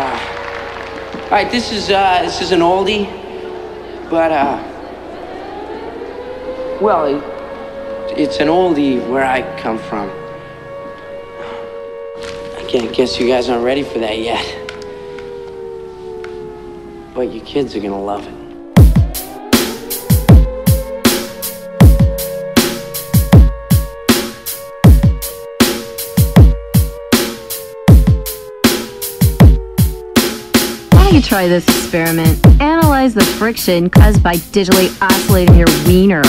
All right, this is uh, this is an oldie, but uh, well, it, it's an oldie where I come from. I can't guess you guys aren't ready for that yet, but you kids are gonna love it. Try this experiment? Analyze the friction caused by digitally oscillating your wiener.